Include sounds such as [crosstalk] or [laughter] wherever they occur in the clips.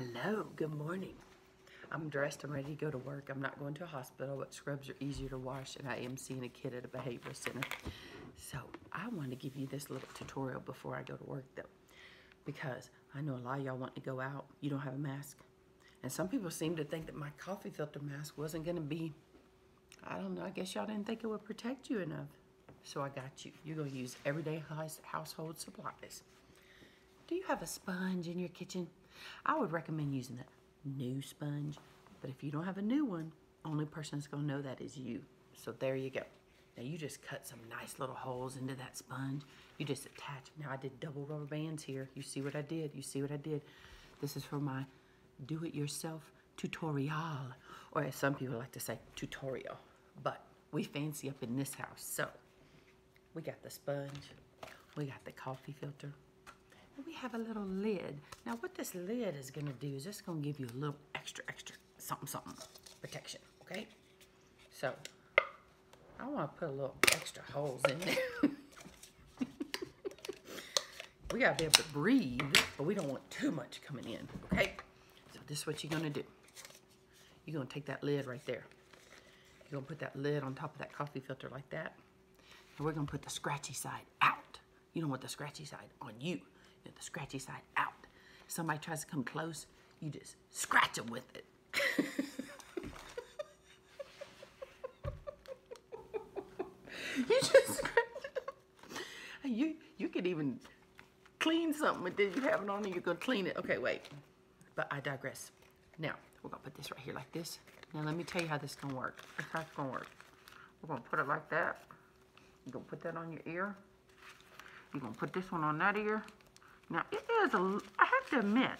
Hello, good morning. I'm dressed, I'm ready to go to work. I'm not going to a hospital, but scrubs are easier to wash, and I am seeing a kid at a behavioral center. So I want to give you this little tutorial before I go to work, though, because I know a lot of y'all want to go out. You don't have a mask. And some people seem to think that my coffee filter mask wasn't going to be, I don't know, I guess y'all didn't think it would protect you enough. So I got you. You're going to use everyday household supplies. Do you have a sponge in your kitchen? I would recommend using a new sponge, but if you don't have a new one, only person that's gonna know that is you. So there you go. Now you just cut some nice little holes into that sponge. You just attach. Now I did double rubber bands here. You see what I did? You see what I did? This is for my do-it-yourself tutorial, or as some people like to say, tutorial. But we fancy up in this house. So we got the sponge, we got the coffee filter, we have a little lid. Now what this lid is gonna do is it's gonna give you a little extra, extra something, something protection, okay? So I wanna put a little extra holes in there. [laughs] we gotta be able to breathe, but we don't want too much coming in, okay? So this is what you're gonna do. You're gonna take that lid right there. You're gonna put that lid on top of that coffee filter like that. And we're gonna put the scratchy side out. You don't want the scratchy side on you the scratchy side out. If Somebody tries to come close, you just scratch them with it. [laughs] you just scratch them. You, you could even clean something with this. You have it on and you're gonna clean it. Okay, wait, but I digress. Now, we're gonna put this right here like this. Now let me tell you how this is gonna work. How it's gonna work. We're gonna put it like that. You're gonna put that on your ear. You're gonna put this one on that ear. Now, it is a, I have to admit,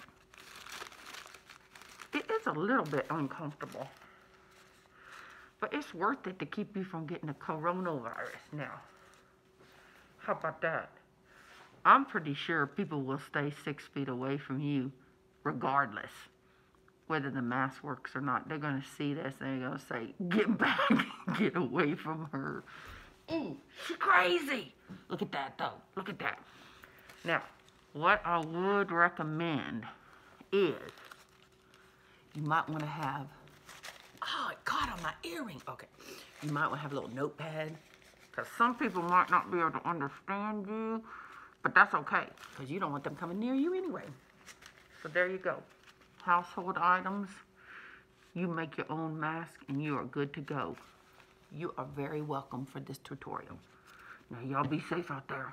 it is a little bit uncomfortable. But it's worth it to keep you from getting the coronavirus now. How about that? I'm pretty sure people will stay six feet away from you regardless whether the mask works or not. They're going to see this and they're going to say, get [laughs] back, get away from her. Ooh, she's crazy. Look at that, though. Look at that. Now, what I would recommend is you might want to have, oh, it caught on my earring. Okay, you might want to have a little notepad because some people might not be able to understand you, but that's okay because you don't want them coming near you anyway. So there you go. Household items. You make your own mask and you are good to go. You are very welcome for this tutorial. Now y'all be safe out there.